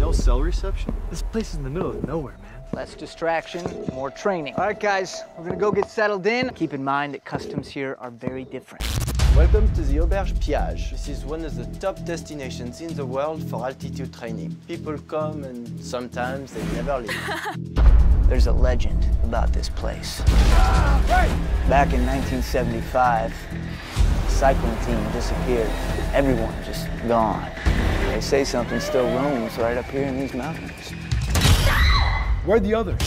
No cell reception? This place is in the middle of nowhere, man. Less distraction, more training. All right, guys, we're gonna go get settled in. Keep in mind that customs here are very different. Welcome to the Auberge Piage. This is one of the top destinations in the world for altitude training. People come and sometimes they never leave. There's a legend about this place. Back in 1975, the cycling team disappeared. Everyone just gone. They say something still roams right up here in these mountains. Where are the others?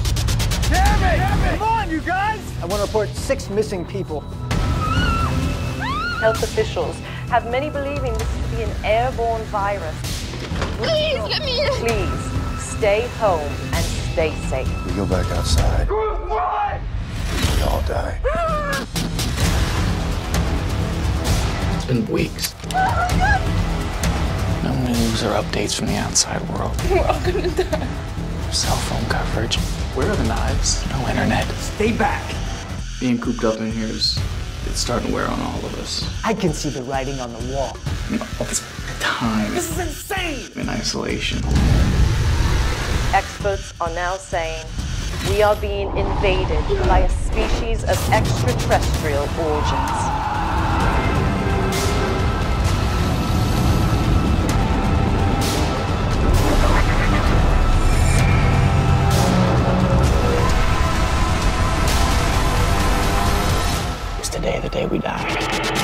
Damn it! Come on, you guys! I want to report six missing people. Health officials have many believing this to be an airborne virus. Please, let me in. Please stay home and stay safe. We go back outside. We all die. Ah! It's been weeks. Oh no news or updates from the outside world. We're all gonna die. No cell phone coverage. Where are the knives? No internet. Stay back. Being cooped up in here is it's starting to wear on all of us. I can see the writing on the wall. You know, all this time This is insane! in isolation. Experts are now saying we are being invaded by a species of extraterrestrial origins. day, the day we die.